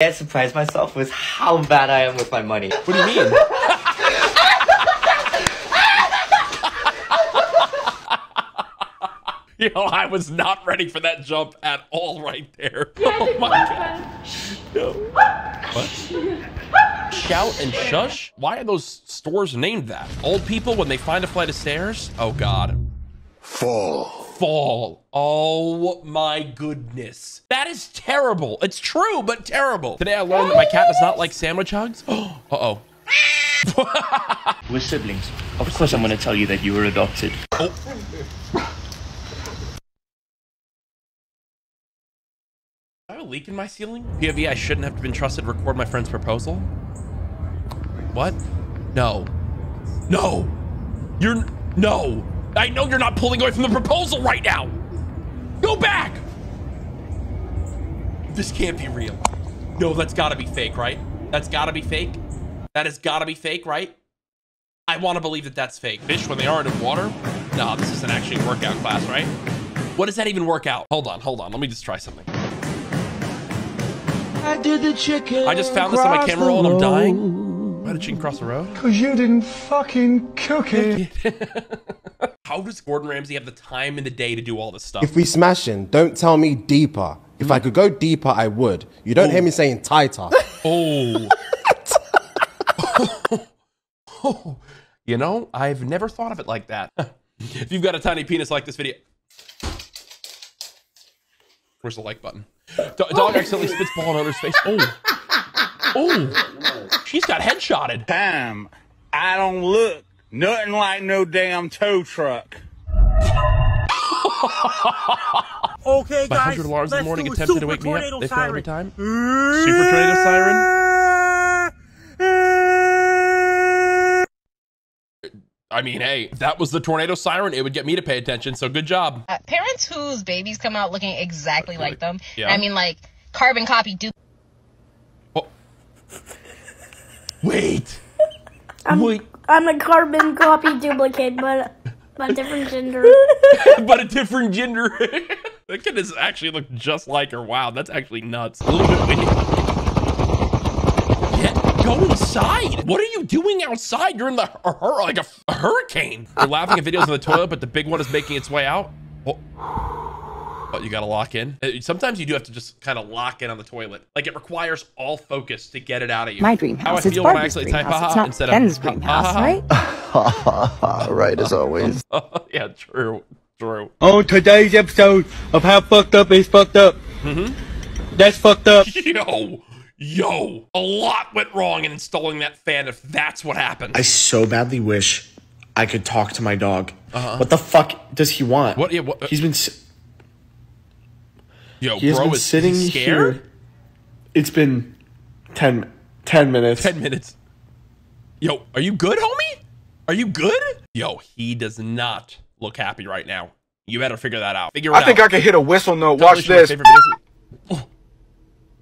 I surprised myself with how bad I am with my money. What do you mean? Yo, I was not ready for that jump at all right there. Oh my god. Yo. What? Shout and shush? Why are those stores named that? Old people when they find a flight of stairs? Oh god. Fall. Fall. Oh my goodness. That is terrible. It's true, but terrible. Today I learned that my cat does not like sandwich hugs. Uh-oh. We're siblings. Of course I'm gonna tell you that you were adopted. Oh. I have a leak in my ceiling? POV, I shouldn't have been trusted to record my friend's proposal? What? No. No. You're... No. I know you're not pulling away from the proposal right now. Go back. This can't be real. No, that's gotta be fake, right? That's gotta be fake. That has gotta be fake, right? I want to believe that that's fake. Fish when they aren't in water? No, this isn't actually a workout class, right? What does that even work out? Hold on, hold on. Let me just try something. I did the chicken. I just found this on my camera roll and I'm dying. Why did chicken cross the road? Cause you didn't fucking cook it. How does Gordon Ramsay have the time in the day to do all this stuff? If we smash in, don't tell me deeper. If I could go deeper, I would. You don't hear me oh. saying tighter. Oh. oh. you know, I've never thought of it like that. if you've got a tiny penis like this video. Where's the like button? Do- dog oh. accidentally spits ball in other's face. Oh. Oh. She's got headshotted. Damn. I don't look nothing like no damn tow truck. Okay, By guys. 100 alarms in the morning attempted to wake me up. tornado They fail every time. Super tornado siren. I mean, hey, that was the tornado siren, it would get me to pay attention. So good job. Uh, parents whose babies come out looking exactly like them. Yeah. I mean, like carbon copy do. Oh. Wait. I'm, Wait. I'm a carbon copy duplicate, but but different gender. but a different gender. that kid is actually look just like her. Wow, that's actually nuts. A little bit windy. Yeah, go inside. What are you doing outside? You're in the like a, a hurricane. We're laughing at videos in the toilet, but the big one is making its way out. Oh. But you gotta lock in. Uh, Sometimes you do have to just kind of lock in on the toilet. Like it requires all focus to get it out of you. My dream How I house is feel when I actually type house. haha It's not instead Ben's of dream ha- house, ha- right? right as always. yeah, true, true. On today's episode of How Fucked Up is Fucked Up. Mm-hmm. That's fucked up. Yo, yo, a lot went wrong in installing that fan if that's what happened. I so badly wish I could talk to my dog. Uh -huh. What the fuck does he want? What? Yeah, what? He's been. Yo, he bro is sitting scared? here. It's been 10, 10 minutes. 10 minutes. Yo, are you good, homie? Are you good? Yo, he does not look happy right now. You better figure that out. Figure it I think out. I can hit a whistle note. Watch this.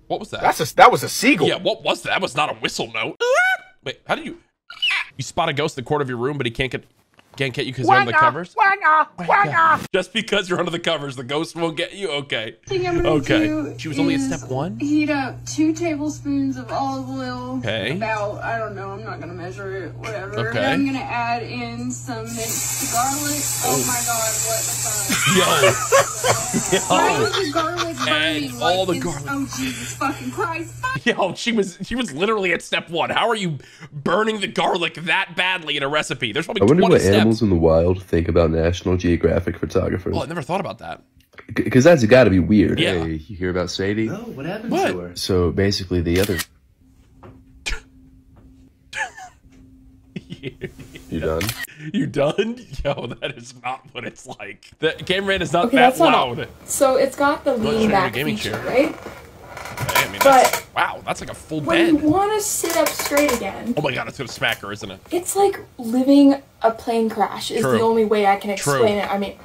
What was that? That's a that was a seagull. Yeah, what was that? That was not a whistle note. Wait, how did you? You spot a ghost in the corner of your room, but he can't get can't get you because you're under the covers. Wanga, wanga. Just because you're under the covers, the ghost won't get you. Okay. thing I'm gonna Okay. do She was only at step one. Heat up two tablespoons of olive oil. Okay. About I don't know. I'm not gonna measure it. Whatever. Okay. And I'm gonna add in some minced garlic. Oh, oh, my god! What the fuck? Yo. Why Yo. is the garlic burning? And like all the garlic. Oh Jesus fucking Christ! Yo, she was she was literally at step one. How are you burning the garlic that badly in a recipe? There's probably I wonder 20 what steps. Animals in the wild think about National Geographic photographers. Well, I never thought about that. Because that's got to be weird. Yeah. Hey, you hear about Sadie? No, what happened What? to her? So basically, the other. you done? You done? Yo, that is not what it's like. The cameraman is not Okay, that that's not- loud. So it's got the lean back feature, chair. right? Okay, I mean, But- that's, wow, that's like a full When you want to sit up straight again, Oh my god, it's gonna smack her, isn't it? it's like living a plane crash is True. the only way I can True. explain it. I mean,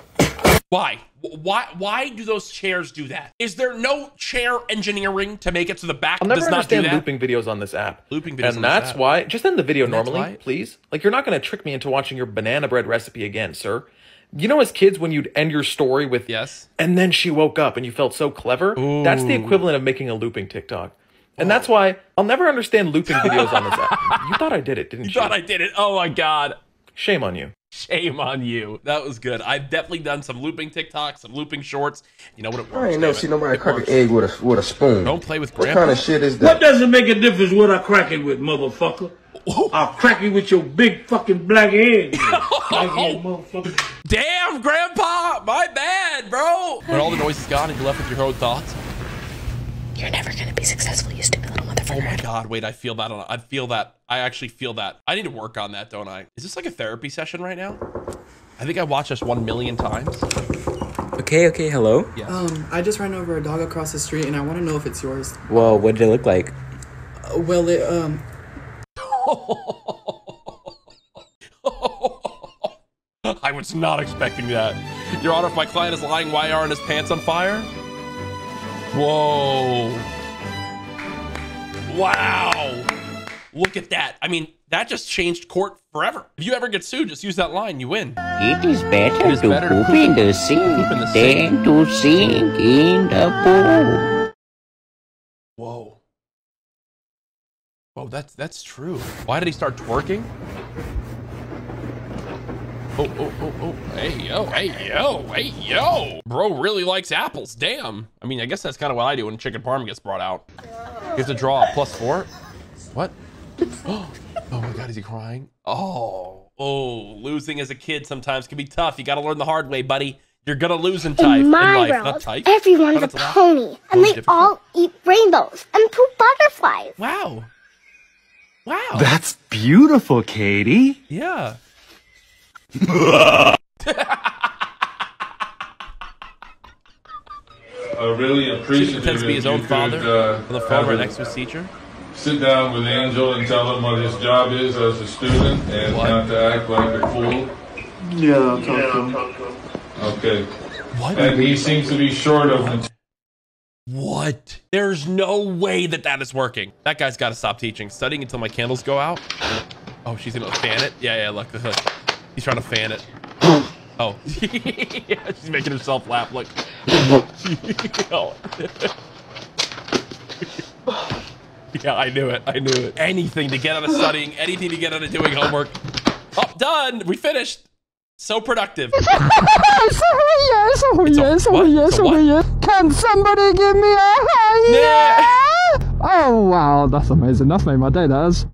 Why? Why? Why do those chairs do that? Is there no chair engineering to make it to the back? I'll that never does not do understand that? looping videos on this app. Looping videos and on this that's why. Just end the video And normally, please. Like you're not going to trick me into watching your banana bread recipe again, sir. You know, as kids, when you'd end your story with "Yes," and then she woke up, and you felt so clever. That's the equivalent of making a looping TikTok. And that's why I'll never understand looping videos on this app. You thought I did it, didn't you? You thought I did it? Oh my god. Shame on you. Shame on you. That was good. I've definitely done some looping TikToks, some looping shorts. You know what it works. I ain't never seen nobody It crack works. an egg with a with a spoon. Don't play with What kind of shit is that? What does it make a difference what I crack it with, motherfucker? I'll crack it with your big fucking black egg. black egg, motherfucker. Damn, grandpa! My bad, bro! When all the noise is gone and you're left with your own thoughts. You're never gonna be successful, you stupid little motherfucker. Oh my god, wait, I feel that on I feel that. I actually feel that. I need to work on that, don't I? Is this like a therapy session right now? I think I watched this one million times. Okay, okay, hello. Yes. Um, I just ran over a dog across the street, and I want to know if it's yours. Well, what did it look like? Uh, well, it um, I was not expecting that. Your Honor, if my client is lying, why aren't his pants on fire? Whoa. Wow. Look at that. I mean, that just changed court forever. If you ever get sued, just use that line. You win. It is better It is to better to poop poop- in the sink poop in the sink. than to sink in the pool. Whoa. Whoa, that's that's true. Why did he start twerking? Oh, oh, oh, oh. Hey, yo, hey, yo, hey, yo. Bro really likes apples. Damn. I mean, I guess that's kind of what I do when chicken parm gets brought out. Have to draw plus four. What? Oh my God, is he crying? Oh, oh, losing as a kid sometimes can be tough. You got to learn the hard way, buddy. You're gonna lose in type. In my life, world, type. everyone's a pony, and they difficult. all eat rainbows and poop butterflies. Wow. Wow. That's beautiful, Katie. Yeah. I really appreciate She pretends to be his own you father could, uh, on the phone have right a- next to his teacher. Sit down with Angel and tell him what his job is as a student and not to act like a fool. Yeah, I'll talk to him. Okay. What? And he seems to be short of What? There's no way that that is working. That guy's got to stop teaching. Studying until my candles go out. Oh, she's gonna fan it. Yeah, yeah. Look, look. He's trying to fan it. Oh, yeah, she's making herself laugh. Look. Oh. yeah, I knew it. I knew it. Anything to get out of studying. Anything to get out of doing homework. Oh, done. We finished. So productive. oh yes, oh yes, oh what? yes, oh yes. Can somebody give me a hand? Yeah. Oh wow, that's amazing. That's made my day. That is.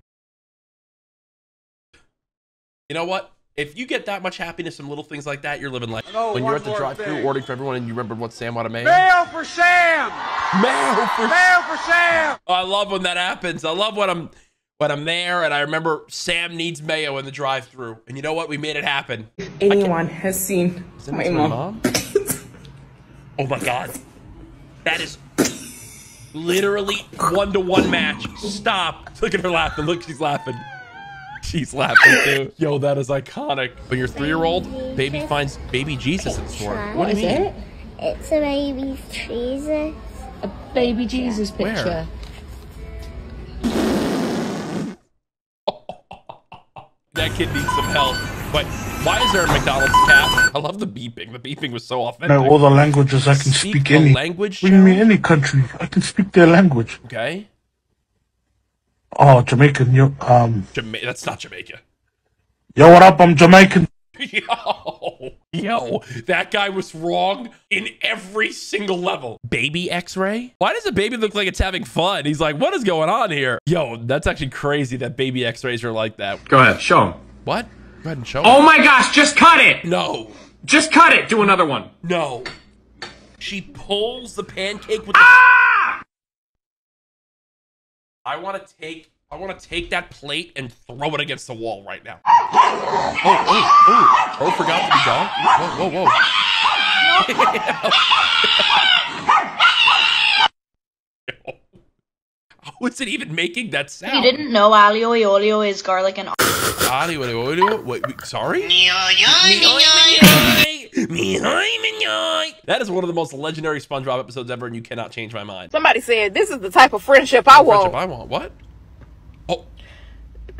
You know what? If you get that much happiness from little things like that, you're living life. know when you're at the drive-through ordering for everyone and you remember what Sam wanted made. Mail for Sam! Mail for Mail for Sam! Oh, I love when that happens. I love when I'm when I'm there and I remember Sam needs mayo in the drive-through. And you know what? We made it happen. Anyone has seen my my mom. mom? Oh my god. That is literally one-to-one match. Stop. Look at her laughing. Look, she's laughing. She's laughing too. Yo, that is iconic. When your three-year-old baby finds baby Jesus in the store. What do you mean? It's a baby Jesus. A baby Jesus picture. Where? picture. That kid needs some help. But why is there a McDonald's cat? I love the beeping. The beeping was so authentic. Know all the languages I can Speak speak, any language, Bring me any country, I can speak their language. Okay. Oh, Jamaican, you um, Jama- that's not Jamaica. yo, what up? I'm Jamaican. Yo, yo, that guy was wrong in every single level. Baby X-ray? Why does a baby look like it's having fun? He's like, what is going on here? Yo, that's actually crazy that baby X-rays are like that. Go ahead, show him. What? Go ahead and show Oh me. my gosh, just cut it! No. Just cut it! Do another one. No. She pulls the pancake with the Ah! I want to take I want to take that plate and throw it against the wall right now. Oh, oh, oh. Oh, forgot to be gone. Whoa, whoa, whoa. How is it even making that sound? you didn't know, aglio e olio is garlic and Audio, audio, audio. Wait, wait, sorry? That is one of the most legendary SpongeBob episodes ever, and you cannot change my mind. Somebody said this is the type of friendship I want. Friendship want. I want. What? Oh,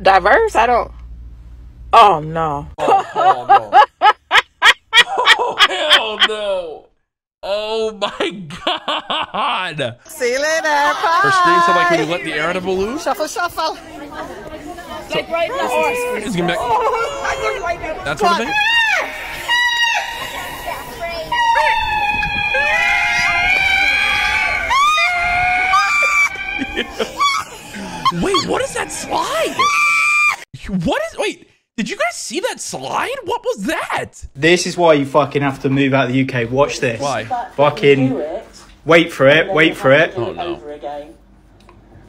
Diverse? I don't. Oh no. Oh, hell no. oh, hell no. Oh my god. See you later. Her screams sound like when you let the air out of a balloon. Shuffle, shuffle. Like right the horse. He's gonna be like, that sort of thing. Wait, what is that slide? What is? Wait, did you guys see that slide? What was that? This is why you fucking have to move out of the UK. Watch this. Why? Fucking wait for it. Wait for it. Oh no.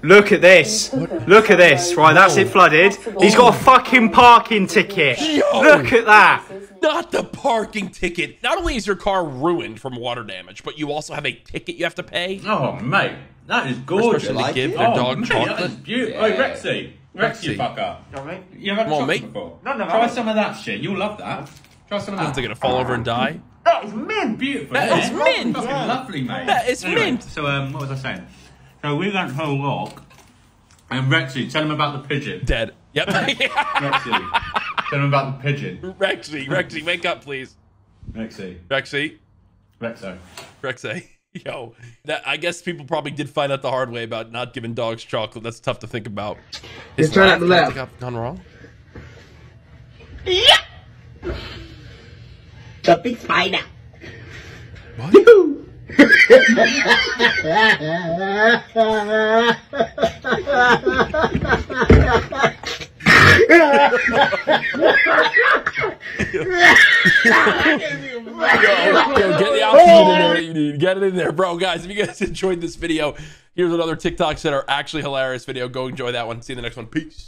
Look at this. Look at this. Right, that's it flooded. He's got a fucking parking ticket. Yo! Look at that. Not the parking ticket. Not only is your car ruined from water damage, but you also have a ticket you have to pay. Oh, mate, that is gorgeous. Especially to give their oh, dog mate, chocolate. That is beautiful. Oh, Rexy. Rexy, you Rexy. fucker. All right. You haven't Come on, chocolate mate. before? No, no, Try no. some of that shit. You'll love that. Try some of Is that. it gonna fall over and die? That is mint. Beautiful. That isn't is it? mint. Fucking lovely, mate. That is Anyway, mint. So, um, what was I saying? So we went for a walk, and Rexy, tell him about the pigeon. Dead. Yep. Rexy, tell him about the pigeon. Rexy, Rexy, wake up, please. Rexy, Rexy, Rexo. Rexy. Yo, that I guess people probably did find out the hard way about not giving dogs chocolate. That's tough to think about. His turn at the laugh, left. think I've gone wrong. Jumping spider. Yo, Oh, get it in there, bro. Guys, if you guys enjoyed this video, here's another TikToks that are actually hilarious video. Go enjoy that one. See you in the next one. Peace.